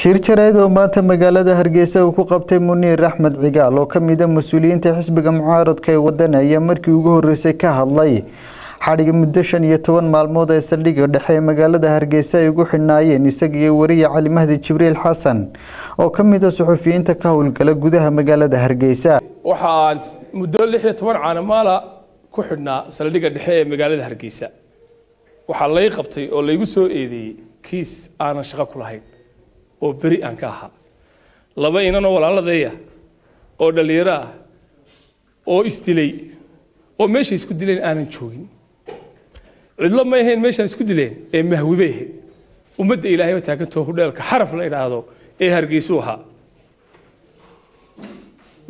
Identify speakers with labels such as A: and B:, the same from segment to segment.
A: shir jareed oo maanta magaalada hargeysa uu ku qabtay muniir axmed cigaal oo kamida mas'uuliyiinta xisbiga mucaaradka ee waddan ayaa markii ugu horeysay ka hadlay. Xadhiga muddo shan iyo toban maalmood ee saldhigga dhexe ee magaalada hargeysa ay ugu xidhnaayeen isagiyo wariye cali mahdi jibriil xasan oo ka a suxufiyiinta ka howlgala gudaha magaalada hargeysa.
B: Waxaan muddo lix iyo toban caanamaala ku xidhnaa saldhigga dhexe ee magaalada hargeysa. Waxaa lay qabtay oo laygu soo eedeeyey kiis aanan shaqo ku lahayn oo beri aan ka ahaa. Laba inanoo walaaladeeya oo dhallinyaro ah oo isdilay oo meeshay isku dileen aanan joogin. Cidlo may ahayn meeshaan isku dileen ee mahwibay ahayd ummadda ilaahay ba taagantoo hudheelka xaraf la idhaahdo ee hargeysuu ahaa.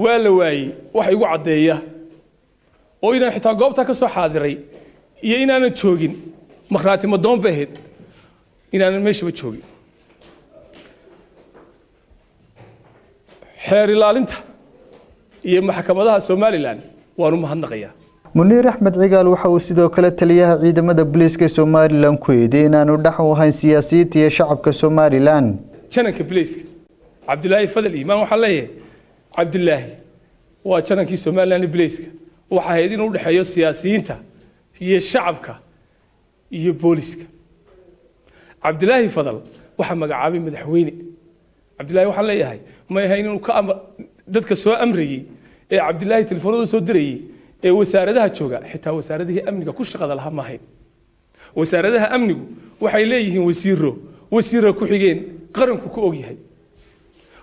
B: Waa la waayey wax igu caddeeya oo inaan xitaa goobtaa ka soo xaadiray iyo inaanan joogin markhaati madoon bay ahayd inaanan meeshaba joogin xeer ilaalinta iyo maxkamadaha somalilan waan u mahadnaqayaa
A: muniir axmed cigaal waxa uu sidoo kale taliyaha ciidamada booliiska somalilan ku eeday inaanu dhex u ahayn siyaasiyiinta iyo shacabka somalilan
B: jananka bilayska cabdilaahi fadal iimaan waxaa leeyahay cabdilaahi waa janankii somalilan bilayska waxa ahayd inuu udhexeeyo siyaasiyiinta iyo shacabka iyo booliska cabdilaahi fadal waxaa magacaabay madaxweyne cabdilaahi waxaan leeyahay may ahayn inuu ka dadka soo amrayey ee cabdilaahi telefoonada soo dirayey ee wasaaradaha jooga xitaa wasaaradihii amniga ku shaqada lahaa ma ahayn. Wasaaradaha amnigu waxay leeyihiin wasiiro wasiira ku xigeen qaranku ku ogyahay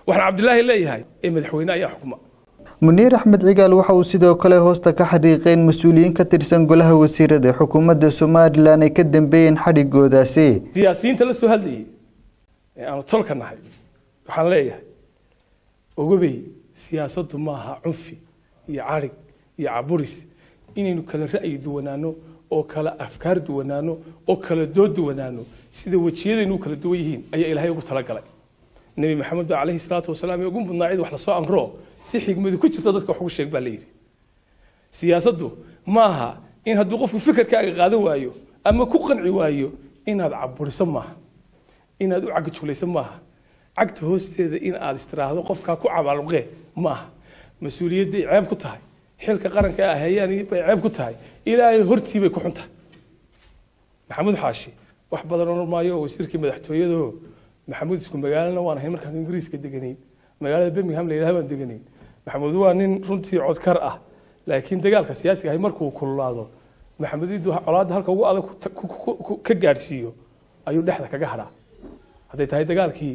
B: waxaan cabdilaahi leeyahay ee madaxweyne ayaa xukuma.
A: Muniir axmed cigaal waxa uu sidoo kale hoosta ka xariiqeen mas'uuliyiin ka tirsan golaha wasiirada xukuumadda somalilan ay ka dambeeyeen xadhigoodaasi.
B: Siyaasiyiinta la soo hadlayay ee aanu tolka nahay waxaan leeyahay ogobey siyaasaddu maaha cunfi iyo carig iyo caburis. Inaynu kala ra'yi duwanaano oo kala afkaar duwanaano oo kala dood duwanaano sida wejiyadaynu u kala duwan yihiin ayaa ilaahay ugu talagalay nebi maxamed ba calayhi salaatu wasalaam ee ugu mudnaa cid wax la soo amro si xigmadu ku jirto dadka wax ugu sheeg baa la yidhi. Siyaasaddu maaha in hadduu qofku fikirkaaga qaadan waayo ama ku qanci waayo inaad caburiso maaha inaad u cagajuulayso maaha cagta hoosteeda in aad istiraahdo qofkaa ku cabaaluqee maaha. Mas'uuliyadday ceeb ku tahay. Xilka qaranka ah hayaan bay ceeb ku tahay. Ilaahay hortii bay ku xun tahay maxamuud xaashi wax badan oran maayo wasiirkii madaxtooyado maxamuud isku magaalana waan ahay markaan ingiriiska deganayn. Magaalada birmingham la yidhahdo waan deganayn. Maxamuud waa nin runtii codkar ah laakiin dagaalka siyaasiga ahay markuu kululaado maxamuud iduu colaadda halka ugu adag ka gaadhsiiyo ayuu dhexda kaga hadhaa hadday tahay dagaalkii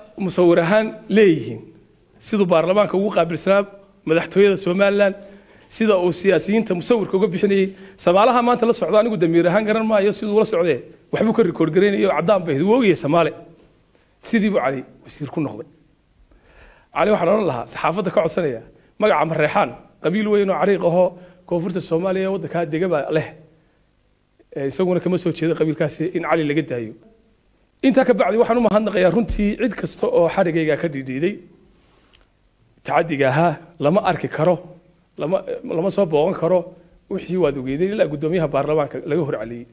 B: musawir ahaan leeyihiin. Siduu baarlamaanka ugu qaabilsanaa madaxtooyada somalilan sida uu siyaasiyiinta musawirka uga bixinayey samaalaha maanta la socdo anigu damiir ahaan garan maayo siduu la socdee. Waxbuu ka rikoord garaynaya oo bay wuu ogyahay samaale sidii buu cali wasiir ku noqday. Cali waxaan odhan lahaa saxaafadda ka codsanaya magaca mareexaan qabiil weyn cariiq ahoo koonfurta soomaaliya waddankaa degaba leh. Isaguna kama soo jeedo qabiilkaasi in cali laga daayo intaa ka bacdi waxaan u mahadnaqayaa runtii cid kasta oo xadhigayga ka dhidhiiday tacadiga ahaa lama arki karo lama soo booqan karo wixii waad ogeydeen ilaa guddoomiyaha baarlamaanka laga hor celiyey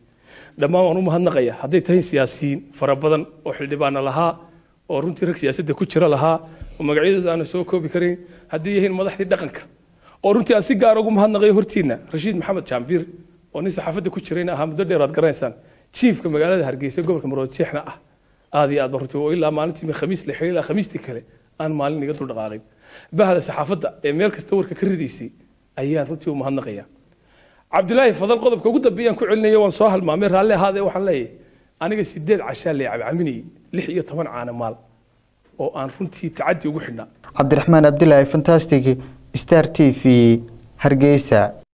B: dhammaan waan u mahadnaqaya hadday tahay siyaasiyiin fara badan oo xildhibaana lahaa oo runtii rag siyaasadda ku jira lahaa oo magacyadooda aana soo koobi karin haddii yihiin madaxdii dhaqanka. Oo runtii aan si gaara ugu mahadnaqayo hortiina rashiid maxamed jaambiir oo nin saxaafadda ku jirayna ahaa muddo dheer aad garanaysaan jiifka magaalada hargeysa gobolka marood jeexna ah. Aad iyo aad ba runtii ilaa maalintii khamiis la xiriir khamiistii kale aan maalin iga dul dhaqaaqin bahda saxaafadda ee meel kasta warka ka ridaysay ayaan runtii u mahadnaqaya cabdilaahi fadal qodobka ugu dambeeyaan ku celinaya waan soo halmaamay raalli ahaadee waxaan leeyahay aniga sideed cashaa lee cabcaminayay lix iyo toban caana maal oo aan runtii tacadi ugu xidhnaa.
A: Cabdiraxmaan abdilaahi fantastic star t v hargeysa